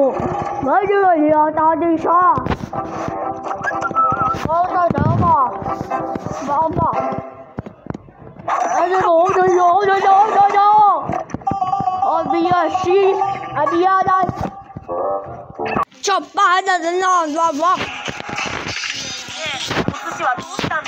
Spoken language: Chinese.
我这个也要打地上。我在这嘛，妈妈。哎，这个我这有，我这有，我。我比亚西，啊比亚的。这班的人啊，妈妈。ねえお寿司はどうしたん